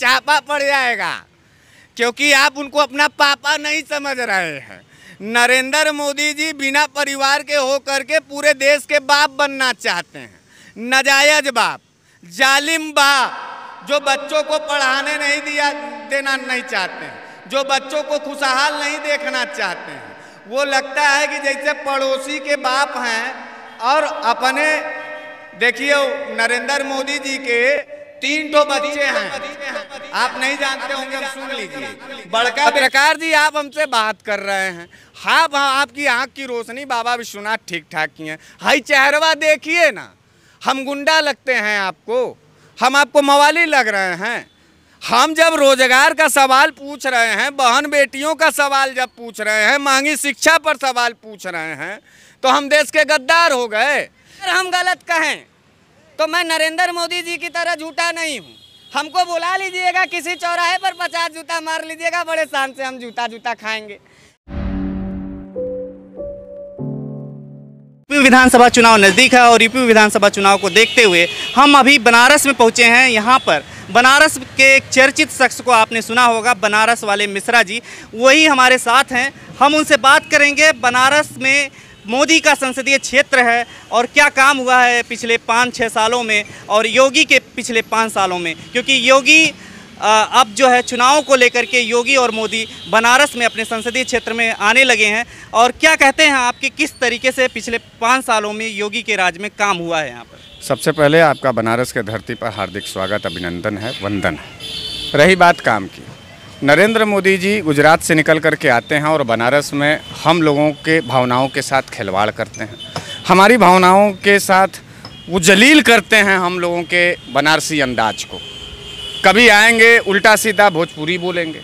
छापा पड़ जाएगा, क्योंकि आप उनको अपना पापा नहीं समझ रहे हैं। नरेंद्र मोदी जी बिना परिवार के हो करके पूरे देश के बाप बनना चाहते हैं। नजायज बाप, जालिम बाप, जो बच्चों को पढ़ाने नहीं दिया, देना नहीं चाहते हैं। जो बच्चों को खुशहाल नहीं देखना चाहते हैं। वो लगता है कि जैसे पड़ोसी के बाप हैं, और अपने, देखिए, नरेंद्र मोदी जी के तीन ठो बच्चे हैं। आप नहीं जानते होंगे सुन लीजिए। बड़का पत्रकार जी, आप हमसे बात कर रहे हैं। हाँ हाँ आपकी आँख की रोशनी बाबा विश्वनाथ ठीक ठाक की है। हाई चेहरवा देखिए ना। हम गुंडा लगते हैं आपको। हम आपको मवाली लग रहे हैं। हम जब रोज़गार का सवाल पूछ रहे हैं, बहन बेटियों का सवाल जब पूछ रहे हैं महँगी शिक्षा पर सवाल पूछ रहे हैं तो हम देश के गद्दार हो गए। हम गलत कहें। तो मैं नरेंद्र मोदी जी की तरह झूठा नहीं हूँ। हमको बुला लीजिएगा, किसी चौराहे पर पचास जूता मार लीजिएगा, बड़े शान से हम जूता जूता खाएँगे। यूपी विधानसभा चुनाव नज़दीक है और यूपी विधानसभा चुनाव को देखते हुए हम अभी बनारस में पहुँचे हैं। यहाँ पर बनारस के एक चर्चित शख्स को आपने सुना होगा, बनारस वाले मिश्रा जी। वही हमारे साथ हैं। हम उनसे बात करेंगे। बनारस में मोदी का संसदीय क्षेत्र है और क्या काम हुआ है पिछले पाँच छः सालों में और योगी के पिछले पाँच सालों में? क्योंकि योगी अब जो है चुनाव को लेकर के योगी और मोदी बनारस में अपने संसदीय क्षेत्र में आने लगे हैं। और क्या कहते हैं आपके किस तरीके से पिछले पाँच सालों में योगी के राज में काम हुआ है यहाँ पर? सबसे पहले आपका बनारस के धरती पर हार्दिक स्वागत, अभिनंदन है, वंदन है। रही बात काम की। नरेंद्र मोदी जी गुजरात से निकल कर के आते हैं और बनारस में हम लोगों के भावनाओं के साथ खिलवाड़ करते हैं। हमारी भावनाओं के साथ वो जलील करते हैं हम लोगों के बनारसी अंदाज को। कभी आएँगे, उल्टा सीधा भोजपुरी बोलेंगे।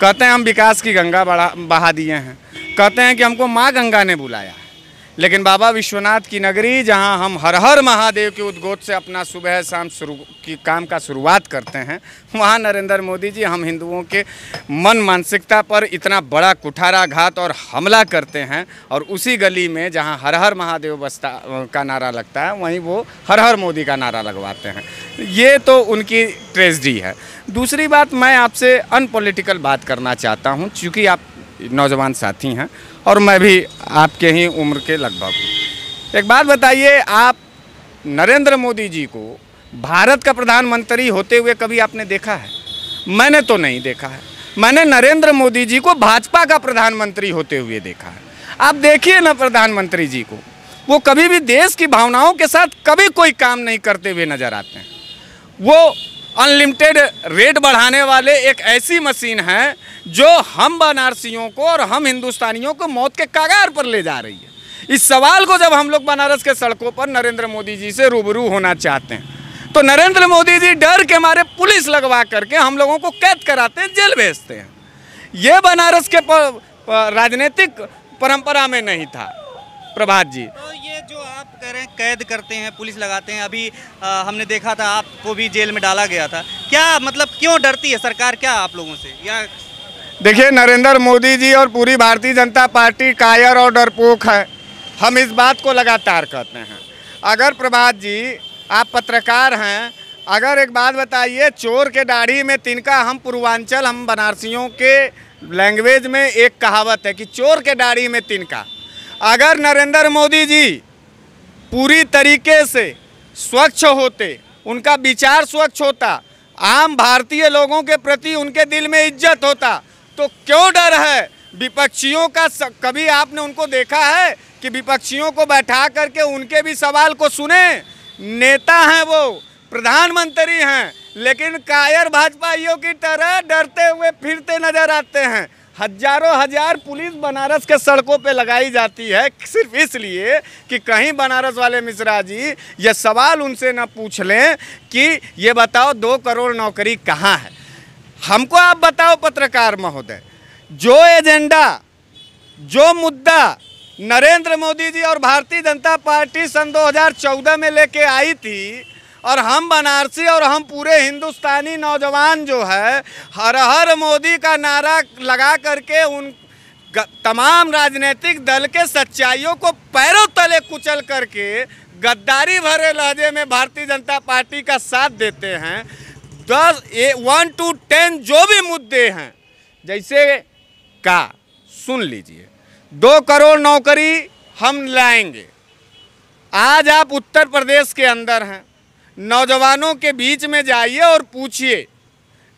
कहते हैं हम विकास की गंगा बढ़ा, बहा दिए हैं। कहते हैं कि हमको माँ गंगा ने बुलाया। लेकिन बाबा विश्वनाथ की नगरी, जहाँ हम हर हर महादेव के उद्गोत से अपना सुबह शाम शुरू की काम का शुरुआत करते हैं, वहाँ नरेंद्र मोदी जी, हम हिंदुओं के मन मानसिकता पर इतना बड़ा कुठाराघात और हमला करते हैं और उसी गली में, जहाँ हर हर महादेव बसता, का नारा लगता है, वहीं वो हर हर मोदी का नारा लगवाते हैं। ये तो उनकी ट्रेजडी है। दूसरी बात मैं आपसे अनपॉलिटिकल बात करना चाहता हूँ, चूँकि आप नौजवान साथी हैं और मैं भी आपके ही उम्र के लगभग हूँ। एक बात बताइए, आप नरेंद्र मोदी जी को भारत का प्रधानमंत्री होते हुए कभी आपने देखा है? मैंने तो नहीं देखा है। मैंने नरेंद्र मोदी जी को भाजपा का प्रधानमंत्री होते हुए देखा है। आप देखिए ना प्रधानमंत्री जी को। वो कभी भी देश की भावनाओं के साथ कभी कोई काम नहीं करते हुए नज़र आते हैं। वो अनलिमिटेड रेट बढ़ाने वाले एक ऐसी मशीन है जो हम बनारसियों को और हम हिंदुस्तानियों को मौत के कागार पर ले जा रही है। इस सवाल को जब हम लोग बनारस के सड़कों पर नरेंद्र मोदी जी से रूबरू होना चाहते हैं तो नरेंद्र मोदी जी डर के मारे पुलिस लगवा करके हम लोगों को कैद कराते हैं, जेल भेजते हैं। ये बनारस के राजनीतिक परंपरा में नहीं था। प्रभात जी। तो ये जो आप कह रहे हैं कैद करते हैं पुलिस लगाते हैं अभी अ, हमने देखा था आपको भी जेल में डाला गया था। क्या मतलब क्यों डरती है सरकार? क्या आप लोगों से? या देखिए नरेंद्र मोदी जी और पूरी भारतीय जनता पार्टी कायर और डरपोक है। हम इस बात को लगातार कहते हैं। अगर प्रभात जी आप पत्रकार हैं अगर एक बात बताइए चोर के दाढ़ी में तिनका हम पूर्वांचल हम बनारसियों के लैंग्वेज में एक कहावत है कि चोर के दाढ़ी में तिनका। अगर नरेंद्र मोदी जी पूरी तरीके से स्वच्छ होते, उनका विचार स्वच्छ होता, आम भारतीय लोगों के प्रति उनके दिल में इज़्ज़त होता तो क्यों डर है? विपक्षियों का स- कभी आपने उनको देखा है कि विपक्षियों को बैठा करके उनके भी सवाल को सुने? नेता हैं वो, प्रधानमंत्री हैं, लेकिन कायर भाजपाइयों की तरह डरते हुए फिरते नज़र आते हैं। हज़ारों हज़ार पुलिस बनारस के सड़कों पे लगाई जाती है, सिर्फ़ इसलिए कि कहीं बनारस वाले मिश्रा जी, ये सवाल उनसे ना पूछ लें कि ये बताओ दो करोड़ नौकरी कहाँ है। हमको आप बताओ, पत्रकार महोदय, जो एजेंडा, जो मुद्दा नरेंद्र मोदी जी और भारतीय जनता पार्टी सन 2014 में लेके आई थी और हम बनारसी और हम पूरे हिंदुस्तानी नौजवान जो है हर हर मोदी का नारा लगा करके उन तमाम राजनीतिक दल के सच्चाइयों को पैरों तले कुचल करके गद्दारी भरे लहजे में भारतीय जनता पार्टी का साथ देते हैं। दस, ए, वन, टू, टेन जो भी मुद्दे हैं, जैसे का, सुन लीजिए। दो करोड़ नौकरी हम लाएँगे। आज आप उत्तर प्रदेश के अंदर हैं। नौजवानों के बीच में जाइए और पूछिए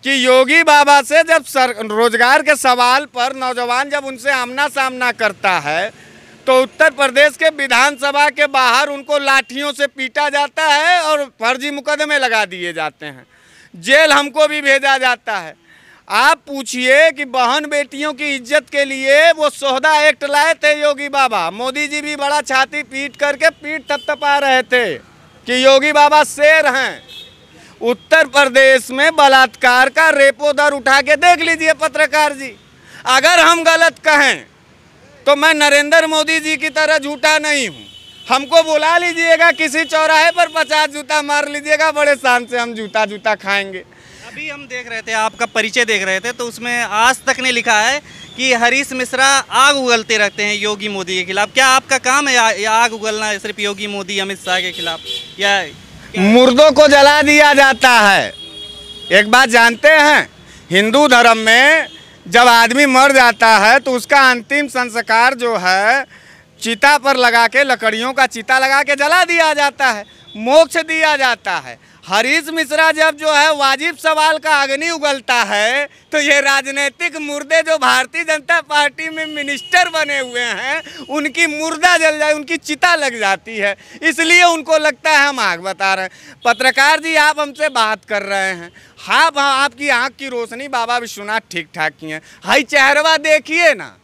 कि योगी बाबा से जब सर, रोज़गार के सवाल पर नौजवान जब उनसे आमना सामना करता है तो उत्तर प्रदेश के विधानसभा के बाहर उनको लाठियों से पीटा जाता है और फर्जी मुकदमे लगा दिए जाते हैं। जेल हमको भी भेजा जाता है। आप पूछिए कि बहन बेटियों की इज़्ज़त के लिए वो सोहदा एक्ट लाए थे योगी बाबा। मोदी जी भी बड़ा छाती पीट करके पीट थपथपा रहे थे। कि योगी बाबा शेर हैं। उत्तर प्रदेश में बलात्कार का रेपो दर उठा के देख लीजिए पत्रकार जी। अगर हम गलत कहें तो मैं नरेंद्र मोदी जी की तरह झूठा नहीं हूँ। हमको बुला लीजिएगा, किसी चौराहे पर पचास जूता मार लीजिएगा, बड़े शान से हम जूता जूता खाएँगे। अभी हम देख रहे थे आपका परिचय देख रहे थे तो उसमें आज तक ने लिखा है कि हरीश मिश्रा आग उगलते रहते हैं योगी मोदी के खिलाफ। क्या आपका काम है या, आग उगलना है सिर्फ़ योगी मोदी अमित शाह के खिलाफ? या मुर्दों को जला दिया जाता है। एक बात जानते हैं हिंदू धर्म में जब आदमी मर जाता है तो उसका अंतिम संस्कार जो है चिता पर लगा के लकड़ियों का चिता लगा के जला दिया जाता है मोक्ष दिया जाता है। हरीश मिश्रा जब जो है वाजिब सवाल का अग्नि उगलता है तो ये राजनीतिक मुर्दे जो भारतीय जनता पार्टी में मिनिस्टर बने हुए हैं, उनकी मुर्दा जल जाए, उनकी चिता लग जाती है। इसलिए उनको लगता है हम आग बता रहे हैं। पत्रकार जी, आप हमसे बात कर रहे हैं। हाँ हाँ आपकी आँख की रोशनी बाबा विश्वनाथ ठीक ठाक की है। हाई चेहरवा देखिए ना।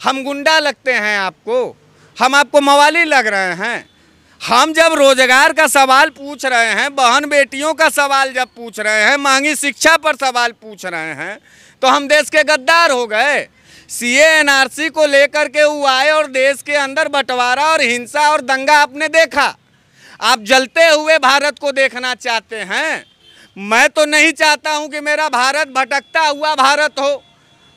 हम गुंडा लगते हैं आपको। हम आपको मवाली लग रहे हैं। हम जब रोज़गार का सवाल पूछ रहे हैं, बहन बेटियों का सवाल जब पूछ रहे हैं महँगी शिक्षा पर सवाल पूछ रहे हैं तो हम देश के गद्दार हो गए। सी को लेकर के वो आए और देश के अंदर बंटवारा और हिंसा और दंगा आपने देखा। आप जलते हुए भारत को देखना चाहते हैं। मैं तो नहीं चाहता हूँ कि मेरा भारत भटकता हुआ भारत हो।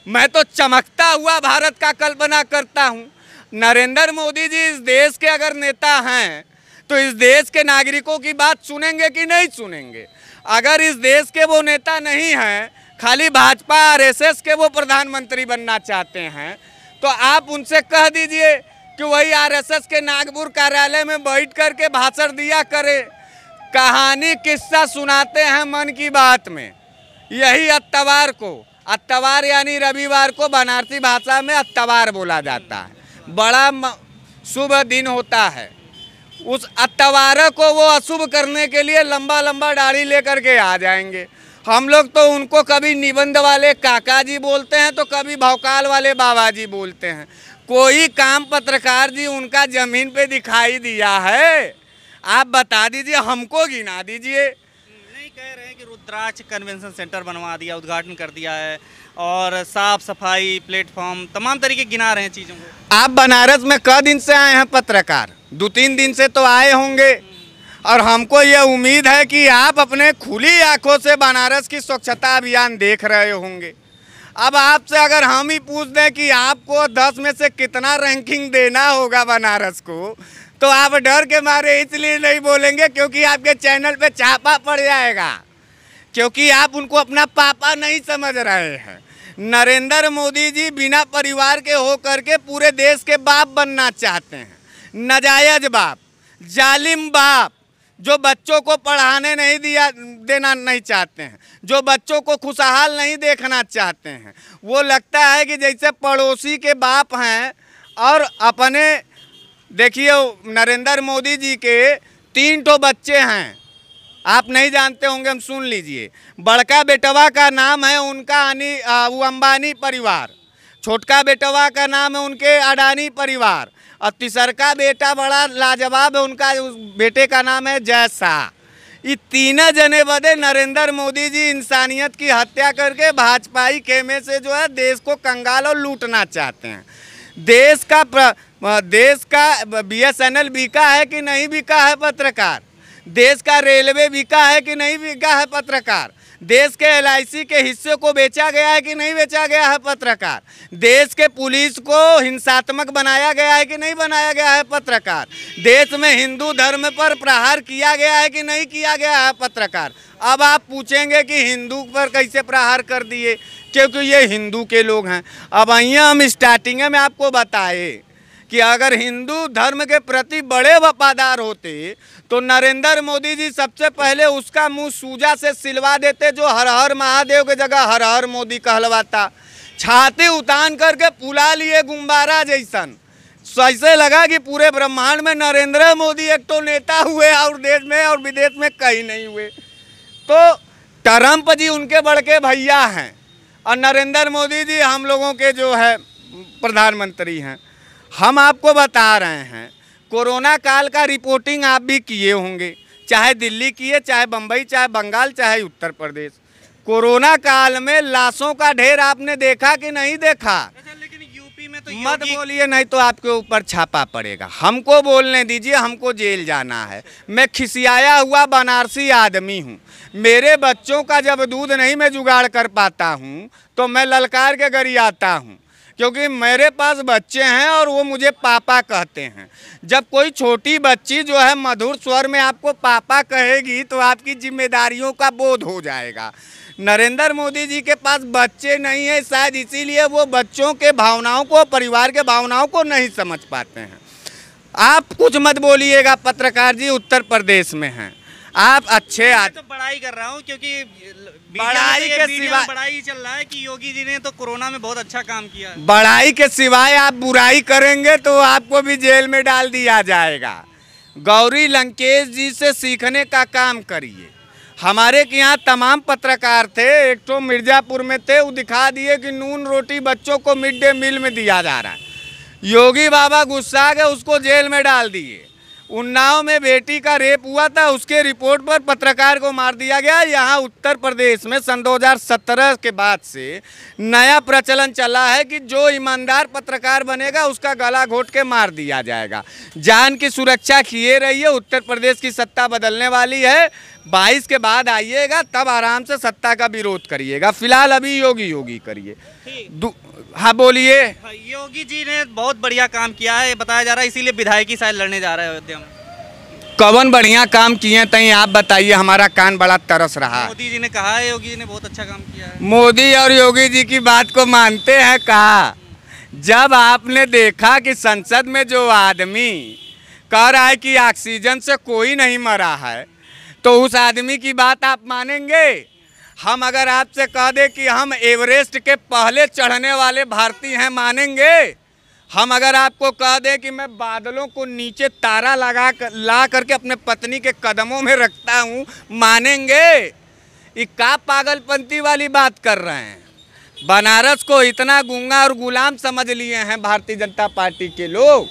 मैं तो चमकता हुआ भारत का कल्पना करता हूँ। नरेंद्र मोदी जी इस देश के अगर नेता हैं तो इस देश के नागरिकों की बात सुनेंगे कि नहीं सुनेंगे? अगर इस देश के वो नेता नहीं हैं, खाली भाजपा, आरएसएस के वो प्रधानमंत्री बनना चाहते हैं तो आप उनसे कह दीजिए कि वही आरएसएस के नागपुर कार्यालय में बैठ कर के भाषण दिया करे। कहानी, किस्सा सुनाते हैं मन की बात में। यही अत्तवार को, अत्तवार यानी रविवार को बनारसी भाषा में अत्तवार बोला जाता है। बड़ा शुभ दिन होता है। उस अत्तवार को वो अशुभ करने के लिए लंबा लंबा दाढ़ी लेकर के आ जाएँगे। हम लोग तो उनको कभी निबंध वाले काका जी बोलते हैं तो कभी भौकाल वाले बाबा जी बोलते हैं। कोई काम पत्रकार जी उनका ज़मीन पे दिखाई दिया है, आप बता दीजिए, हमको गिना दीजिए। नहीं कह रहे हैं कि रुद्राक्ष कन्वेंशन सेंटर बनवा दिया, उद्घाटन कर दिया है। और साफ़ सफ़ाई प्लेटफॉर्म तमाम तरीके गिना रहे हैं चीज़ों को। आप बनारस में क दिन से आए हैं पत्रकार? दो तीन दिन से तो आए होंगे। और हमको ये उम्मीद है कि आप अपने खुली आँखों से बनारस की स्वच्छता अभियान देख रहे होंगे। अब आपसे अगर हम ही पूछ दें कि आपको दस में से कितना रैंकिंग देना होगा बनारस को तो आप डर के मारे इसलिए नहीं बोलेंगे क्योंकि आपके चैनल पे छापा पड़ जाएगा। क्योंकि आप उनको अपना पापा नहीं समझ रहे हैं। नरेंद्र मोदी जी बिना परिवार के हो करके पूरे देश के बाप बनना चाहते हैं। नजायज बाप, जालिम बाप, जो बच्चों को पढ़ाने नहीं दिया, देना नहीं चाहते हैं, जो बच्चों को खुशहाल नहीं देखना चाहते हैं। वो लगता है कि जैसे पड़ोसी के बाप हैं और अपने, देखिए नरेंद्र मोदी जी के तीन ठो बच्चे हैं। आप नहीं जानते होंगे हम सुन लीजिए। बड़का बेटवा का नाम है उनका अनी वो अंबानी परिवार। छोटका बेटवा का नाम है उनके अडानी परिवार। और तीसरका बेटा बड़ा लाजवाब है उनका उस बेटे का नाम है जय शाह ये तीनों जने बदे नरेंद्र मोदी जी इंसानियत की हत्या करके भाजपाई खेमे से जो है देश को कंगाल और लूटना चाहते हैं। देश का प्र, देश का बीएसएनएल बिका है कि नहीं बिका है पत्रकार? देश का रेलवे बिका है कि नहीं बिका है पत्रकार? देश के एलआईसी के हिस्से को बेचा गया है कि नहीं बेचा गया है पत्रकार? देश के पुलिस को हिंसात्मक बनाया गया है कि नहीं बनाया गया है पत्रकार? देश में हिंदू धर्म पर प्रहार किया गया है कि नहीं किया गया है पत्रकार? अब आप पूछेंगे कि हिंदू पर कैसे प्रहार कर दिए? क्योंकि ये हिंदू के लोग हैं। अब आइए हम स्टार्टिंग में आपको बताए। कि अगर हिंदू धर्म के प्रति बड़े वफादार होते तो नरेंद्र मोदी जी सबसे पहले उसका मुँह सूजा से सिलवा देते जो हर हर महादेव के जगह हर हर मोदी कहलवाता। छाती उतान करके पुला लिए गुम्बारा जैसन। ऐसे लगा कि पूरे ब्रह्मांड में नरेंद्र मोदी एक तो नेता हुए और देश में और विदेश में कहीं नहीं हुए। तो ट्रंप जी उनके बड़के भैया हैं और नरेंद्र मोदी जी हम लोगों के जो है प्रधानमंत्री हैं। हम आपको बता रहे हैं कोरोना काल का रिपोर्टिंग आप भी किए होंगे चाहे दिल्ली किए चाहे बम्बई चाहे बंगाल चाहे उत्तर प्रदेश। कोरोना काल में लाशों का ढेर आपने देखा कि नहीं देखा? अच्छा लेकिन यूपी में तो मत बोलिए नहीं तो आपके ऊपर छापा पड़ेगा। हमको बोलने दीजिए हमको जेल जाना है। मैं खिसियाया हुआ बनारसी आदमी हूँ। मेरे बच्चों का जब दूध नहीं मैं जुगाड़ कर पाता हूँ तो मैं ललकार के गरियाता हूँ। क्योंकि मेरे पास बच्चे हैं और वो मुझे पापा कहते हैं। जब कोई छोटी बच्ची जो है मधुर स्वर में आपको पापा कहेगी तो आपकी जिम्मेदारियों का बोध हो जाएगा। नरेंद्र मोदी जी के पास बच्चे नहीं है, शायद इसीलिए वो बच्चों के भावनाओं को, परिवार के भावनाओं को नहीं समझ पाते हैं। आप कुछ मत बोलिएगा, पत्रकार जी उत्तर प्रदेश में हैं। आप अच्छे आदमी तो बड़ाई कर रहा हूँ क्योंकि बड़ाई तो के ये मीडिया में सिवा- बड़ाई चल रहा है कि योगी जी ने तो कोरोना में बहुत अच्छा काम किया है। बड़ाई के सिवाय आप बुराई करेंगे तो आपको भी जेल में डाल दिया जाएगा। गौरी लंकेश जी से सीखने का काम करिए। हमारे के यहाँ तमाम पत्रकार थे एक तो मिर्जापुर में थे वो दिखा दिए कि नून रोटी बच्चों को मिड डे मील में दिया जा रहा है। योगी बाबा गुस्सा गए उसको जेल में डाल दिए। उन्नाव में बेटी का रेप हुआ था उसके रिपोर्ट पर पत्रकार को मार दिया गया। यहाँ उत्तर प्रदेश में सन 2017 के बाद से नया प्रचलन चला है कि जो ईमानदार पत्रकार बनेगा उसका गला घोट के मार दिया जाएगा। जान की सुरक्षा किए रहिए उत्तर प्रदेश की सत्ता बदलने वाली है। बाईस के बाद आइएगा तब आराम से सत्ता का विरोध करिएगा। फ़िलहाल अभी योगी योगी करिए। हाँ बोलिए। हाँ, योगी जी ने बहुत बढ़िया काम किया है बताया जा रहा है इसीलिए विधायकी शायद लड़ने जा रहा है अयोध्या में कवन बढ़िया काम किए तई आप बताइए हमारा कान बड़ा तरस रहा मोदी जी ने कहा है योगी जी ने बहुत अच्छा काम किया है। मोदी और योगी जी की बात को मानते हैं कहा? जब आपने देखा कि संसद में जो आदमी कह रहा है कि ऑक्सीजन से कोई नहीं मरा है तो उस आदमी की बात आप मानेंगे? हम अगर आपसे कह दें कि हम एवरेस्ट के पहले चढ़ने वाले भारतीय हैं, मानेंगे? हम अगर आपको कह दें कि मैं बादलों को नीचे तारा लगा कर, ला करके अपने पत्नी के कदमों में रखता हूँ, मानेंगे? ये का पागलपंती वाली बात कर रहे हैं? बनारस को इतना गूँगा और गुलाम समझ लिए हैं भारतीय जनता पार्टी के लोग।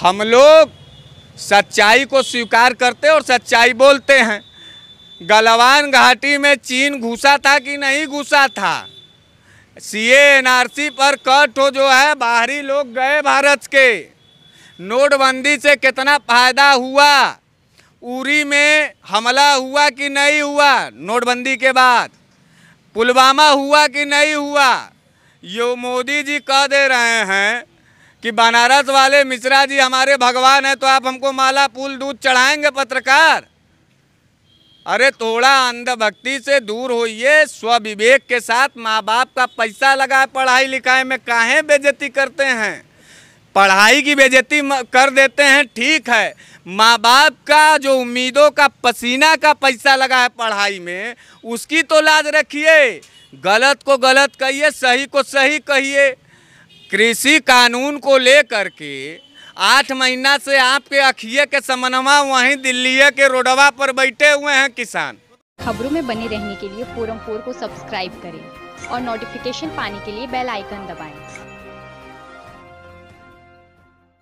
हम लोग सच्चाई को स्वीकार करते और सच्चाई बोलते हैं। गलवान घाटी में चीन घुसा था कि नहीं घुसा था? सी एनआरसी पर कट हो जो है, बाहरी लोग गए भारत के। नोटबंदी से कितना फ़ायदा हुआ? उरी में हमला हुआ कि नहीं हुआ? नोटबंदी के बाद। पुलवामा हुआ कि नहीं हुआ? यो मोदी जी कह दे रहे हैं कि बनारस वाले मिश्रा जी हमारे भगवान हैं तो आप हमको माला, फूल, दूध चढ़ाएँगे पत्रकार? अरे थोड़ा अंधभक्ति से दूर होइए, स्वविवेक के साथ माँ बाप का पैसा लगा पढ़ाई लिखाई में काहे बेजती करते हैं? पढ़ाई की बेजती कर देते हैं, ठीक है। माँ बाप का जो उम्मीदों का पसीना का पैसा लगा है पढ़ाई में, उसकी तो लाज रखिए। गलत को गलत कहिए, सही को सही कहिए। कृषि कानून को लेकर के आठ महीना से आपके अखिए के समनवा वहीं दिल्ली के रोडवा पर बैठे हुए हैं किसान खबरों में बने रहने के लिए फोरम फोर को सब्सक्राइब करें और नोटिफिकेशन पाने के लिए बेल आइकन दबाएँ।